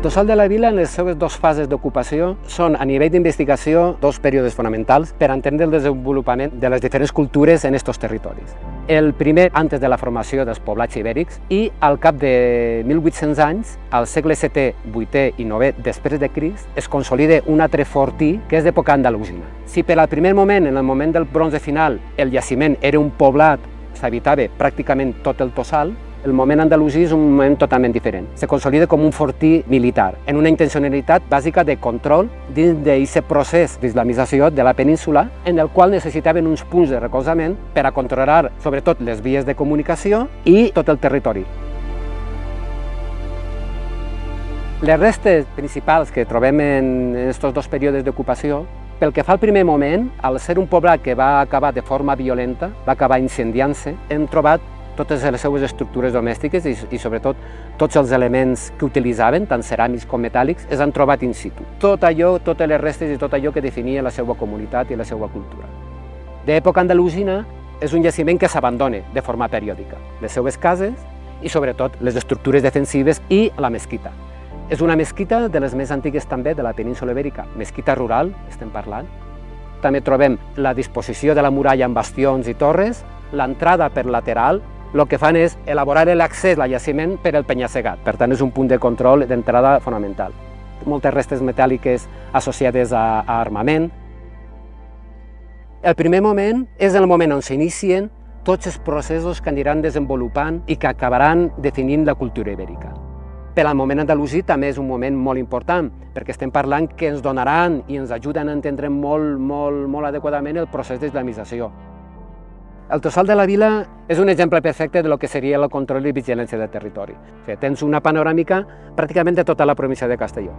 Tossal de la Vila, en les seves dues fases d'ocupació, són, a nivell d'investigació, dos períodes fonamentals per entendre el desenvolupament de les diferents cultures en aquests territoris. El primer, antes de la formació dels poblats ibèrics, i al cap de 1.800 anys, al segle VII, VIII i IX després de Crist, es consolida un altre fortí que és d'època andalusina. Si per al primer moment, en el moment del bronze final, el jaciment era un poblat, s'habitava pràcticament tot el tossal, el moment andalusí és un moment totalment diferent. Se consolida com un fortí militar, en una intencionalitat bàsica de control dins d'aquest procés d'islamització de la península, en el qual necessitaven uns punts de recolzament per a controlar sobretot les vies de comunicació i tot el territori. Les restes principals que trobem en aquests dos períodes d'ocupació pel que fa al primer moment, al ser un poblat que va acabar de forma violenta, va acabar incendiant-se, hem trobat totes les seues estructures domèstiques i, i sobretot tots els elements que utilitzaven, tant ceràmics com metàl·lics, es han trobat in situ. Tot allò, totes les restes i tot allò que definia la seva comunitat i la seva cultura. D'època andalusina és un jaciment que s'abandona de forma periòdica. Les seues cases i sobretot les estructures defensives i la mesquita. És una mesquita de les més antigues també de la península ibèrica, mesquita rural, estem parlant. També trobem la disposició de la muralla amb bastions i torres, l'entrada per lateral el que fan és elaborar l'accés al jaciment per el penya-segat. Per tant, és un punt de control d'entrada fonamental. Moltes restes metàl·liques associades a, a armament. El primer moment és el moment on s'inicien tots els processos que aniran desenvolupant i que acabaran definint la cultura ibèrica. Per al moment andalusí també és un moment molt important, perquè estem parlant que ens donaran i ens ajuden a entendre molt, molt, molt adequadament el procés d'islamització. El Tossal de la Vila és un exemple perfecte de lo que seria el control i vigilància del territori. O sigui, tens una panoràmica pràcticament de tota la província de Castelló.